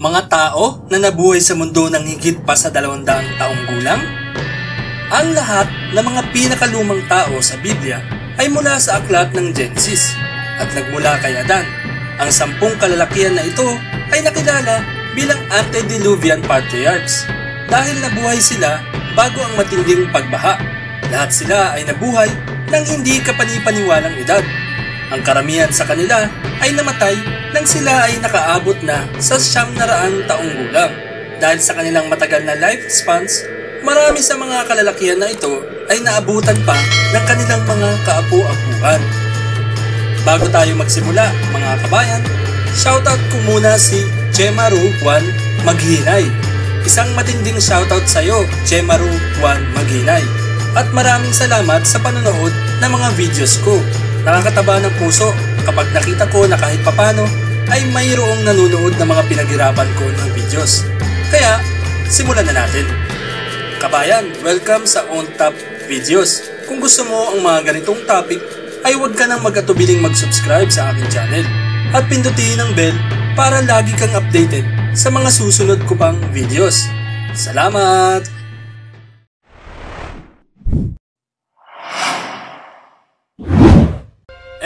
Mga tao na nabuhay sa mundo ng higit pa sa dalawang daang taong gulang? Ang lahat ng mga pinakalumang tao sa Biblia ay mula sa aklat ng Genesis at nagmula kay Adan. Ang sampung kalalakihan na ito ay nakilala bilang antediluvian patriarchs dahil nabuhay sila bago ang matinding pagbaha. Lahat sila ay nabuhay ng hindi kapanipaniwalang edad. Ang karamihan sa kanila ay namatay nang sila ay nakaabot na sa siyam na raang taong gulang. Dahil sa kanilang matagal na lifespans, marami sa mga kalalakihan na ito ay naabutan pa ng kanilang mga kaapu-apuhan. Bago tayo magsimula, mga kabayan, shoutout ko muna si Chemaru Juan Maghinay. Isang matinding shoutout sa iyo, Chemaru Juan Maghinay. At maraming salamat sa panonood ng mga videos ko. Nakakataba ng puso kapag nakita ko na kahit papano ay mayroong nanonood ng mga pinaghirapan ko ng videos. Kaya, simulan na natin. Kabayan, welcome sa On Top Videos. Kung gusto mo ang mga ganitong topic, ay huwag ka nang magkatubiling mag-subscribe sa aking channel at pindutin ang bell para lagi kang updated sa mga susunod ko pang videos. Salamat!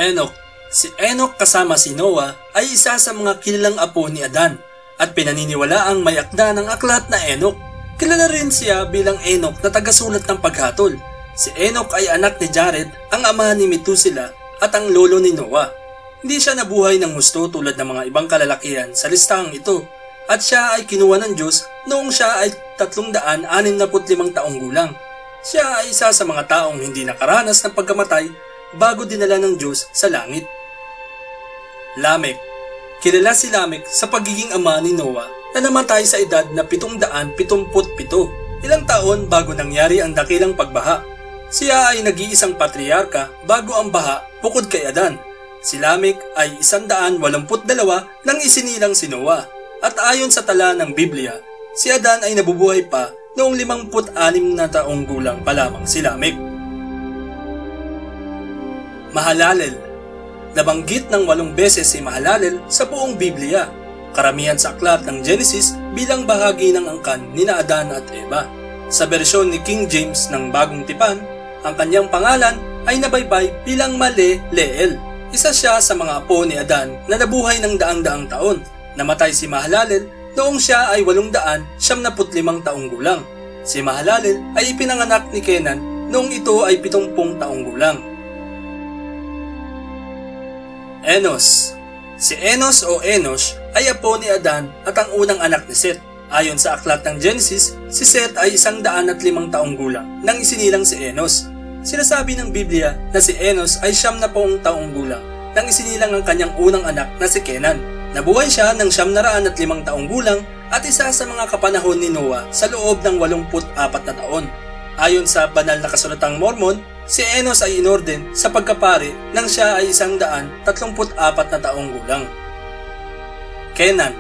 Enoch Si Enoch kasama si Noah ay isa sa mga kilalang apo ni Adan at pinaniniwala ang may akda ng aklat na Enoch. Kilala rin siya bilang Enoch na tagasulat ng paghatol. Si Enoch ay anak ni Jared, ang ama ni Methuselah at ang lolo ni Noah. Hindi siya nabuhay ng gusto tulad ng mga ibang kalalakihan sa listahang ito at siya ay kinuha ng Diyos noong siya ay 365 taong gulang. Siya ay isa sa mga taong hindi nakaranas ng pagkamatay bago dinala ng Diyos sa langit. Lamek Kilala si Lamek sa pagiging ama ni Noah na namatay sa edad na 777, ilang taon bago nangyari ang dakilang pagbaha. Siya ay nag-iisang patriarka bago ang baha bukod kay Adan. Si Lamek ay 182 nang isinilang si Noah at ayon sa tala ng Biblia, si Adan ay nabubuhay pa noong 56 na taong gulang pa lamang si Lamek. Mahalalel Nabanggit ng walong beses si Mahalalel sa buong Biblia, karamihan sa aklat ng Genesis bilang bahagi ng angkan ni Adan at Eva. Sa bersyon ni King James ng Bagong Tipan, ang kanyang pangalan ay nabaybay bilang Male Leel. Isa siya sa mga apo ni Adan na nabuhay ng daang-daang taon. Namatay si Mahalalel noong siya ay 875 taong gulang. Si Mahalalel ay ipinanganak ni Kenan noong ito ay 70 taong gulang. Enos Si Enos o Enos ay apo ni Adan at ang unang anak ni Seth. Ayon sa aklat ng Genesis, si Seth ay isang daan at limang taong gulang nang isinilang si Enos. Sinasabi ng Biblia na si Enos ay siyam na poong taong gulang nang isinilang ang kanyang unang anak na si Kenan. Nabuhay siya ng siyam na raan at limang taong gulang at isa sa mga kapanahon ni Noah sa loob ng 84 na taon. Ayon sa banal na kasulatang Mormon, Si Enos ay inorden sa pagkapari nang siya ay isang daan 34 na taong gulang. Kenan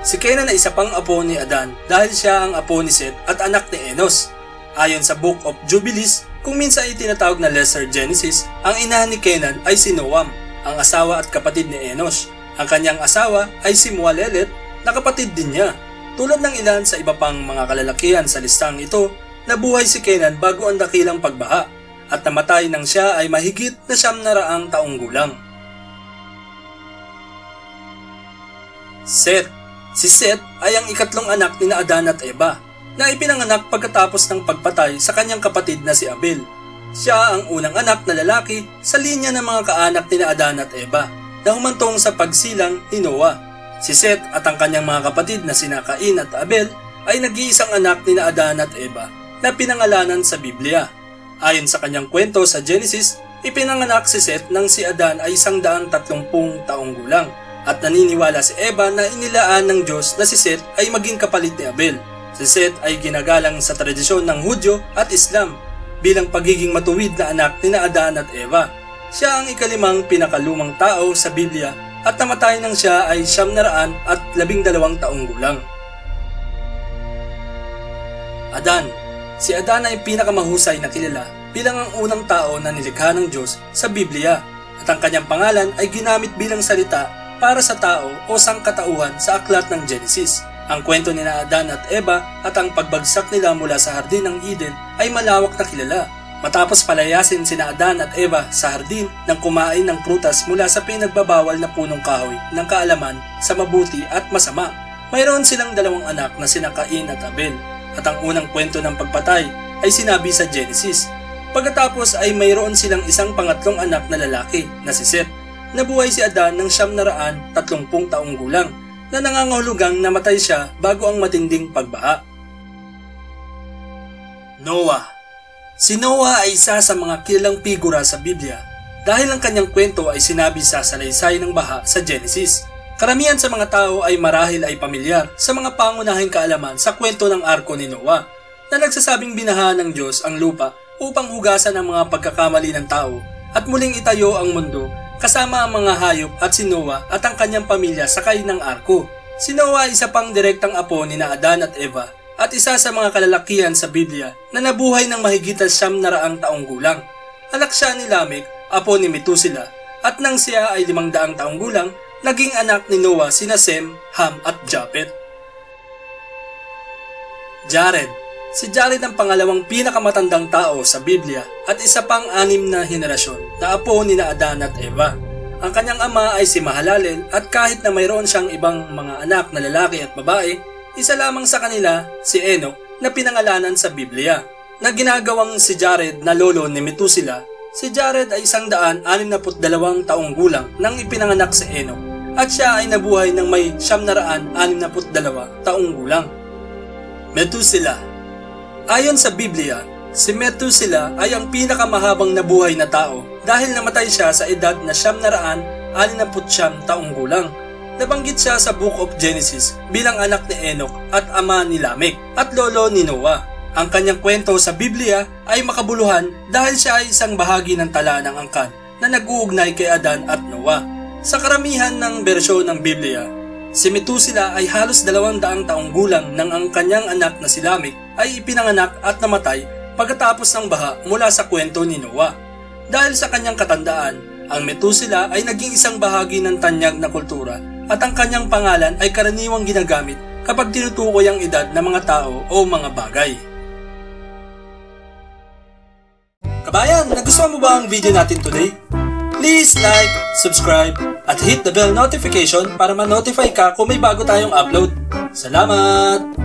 Si Kenan ay isa pang apo ni Adan dahil siya ang apo ni Seth at anak ni Enos. Ayon sa Book of Jubilees, kung minsan ay tinatawag na Lesser Genesis, ang ina ni Kenan ay si Noam, ang asawa at kapatid ni Enos. Ang kanyang asawa ay si Mualelet na kapatid din niya. Tulad ng ilan sa iba pang mga kalalakihan sa listang ito, nabuhay si Kenan bago ang dakilang pagbaha at namatay nang siya ay mahigit na siyam na raang taong gulang. Seth Si Seth ay ang ikatlong anak ni Adan at Eva na ipinanganak pagkatapos ng pagpatay sa kanyang kapatid na si Abel. Siya ang unang anak na lalaki sa linya ng mga kaanak ni Adan at Eva na humantong sa pagsilang ni Noah. Si Seth at ang kanyang mga kapatid na sina Cain at Abel ay nag-iisang anak ni Adan at Eva na pinangalanan sa Biblia. Ayon sa kanyang kwento sa Genesis, ipinanganak si Seth nang si Adan ay isang daan tatlumpung taong gulang at naniniwala si Eva na inilaan ng Diyos na si Seth ay maging kapalit ni Abel. Si Seth ay ginagalang sa tradisyon ng Hudyo at Islam bilang pagiging matuwid na anak ni Adan at Eva. Siya ang ikalimang pinakalumang tao sa Biblia at namatay nang siya ay siyam na raan at labing dalawang taong gulang. Adan Si Adan ay pinakamahusay na kilala bilang ang unang tao na nilikha ng Diyos sa Biblia at ang kanyang pangalan ay ginamit bilang salita para sa tao o sangkatauhan sa aklat ng Genesis. Ang kwento ni Adan at Eva at ang pagbagsak nila mula sa hardin ng Eden ay malawak na kilala. Matapos palayasin sina Adan at Eva sa hardin nang kumain ng prutas mula sa pinagbabawal na punong kahoy ng kaalaman sa mabuti at masama. Mayroon silang dalawang anak na sina Cain at Abel at ang unang kwento ng pagpatay ay sinabi sa Genesis. Pagkatapos ay mayroon silang isang pangatlong anak na lalaki na si Seth. Nabuhay si Adan ng siyam na raan tatlumpung taong gulang na nangangahulugang namatay siya bago ang matinding pagbaha. Noah Si Noah ay isa sa mga kilalang figura sa Biblia dahil ang kanyang kwento ay sinabi sa salaysay ng baha sa Genesis. Karamihan sa mga tao ay marahil ay pamilyar sa mga pangunahing kaalaman sa kwento ng arko ni Noah na nagsasabing binaha ng Diyos ang lupa upang hugasan ang mga pagkakamali ng tao at muling itayo ang mundo kasama ang mga hayop at si Noah at ang kanyang pamilya sakay ng arko. Si Noah ay isa pang direktang apo ni na Adan at Eva at isa sa mga kalalakihan sa Biblia na nabuhay ng mahigit na siyam na raang taong gulang. Anak siya ni Lamech, apo ni Metusela, at nang siya ay limang daang taong gulang, naging anak ni Noah sina Sem, Ham at Japet. Jared Si Jared ang pangalawang pinakamatandang tao sa Biblia at isa pang anim na henerasyon na apo ni na Adan at Eva. Ang kanyang ama ay si Mahalalel at kahit na mayroon siyang ibang mga anak na lalaki at babae, isa lamang sa kanila si Enoch na pinangalanan sa Biblia. Na ginagawang si Jared na lolo ni Metusela, si Jared ay isang daan anim na dalawang taong gulang nang ipinanganak si Enoch at siya ay nabuhay ng may siyam na raan anim na dalawa taong gulang. Metusela Ayon sa Biblia, si Methuselah ay ang pinakamahabang nabuhay na tao dahil namatay siya sa edad na siyam na raan, alinaputsyam taong gulang. Nabanggit siya sa Book of Genesis bilang anak ni Enoch at ama ni Lamech at lolo ni Noah. Ang kanyang kwento sa Biblia ay makabuluhan dahil siya ay isang bahagi ng tala ng angkan na nag-uugnay kay Adan at Noah. Sa karamihan ng bersyon ng Biblia, Si Metusela ay halos dalawang daang taong gulang nang ang kanyang anak na si Lamech ay ipinanganak at namatay pagkatapos ng baha mula sa kwento ni Noah. Dahil sa kanyang katandaan, ang Metusela ay naging isang bahagi ng tanyag na kultura at ang kanyang pangalan ay karaniwang ginagamit kapag tinutukoy ang edad ng mga tao o mga bagay. Kabayan, nagustuhan mo ba ang video natin today? Please like, subscribe, at hit the bell notification para ma-notify ka kung may bago tayong upload. Salamat!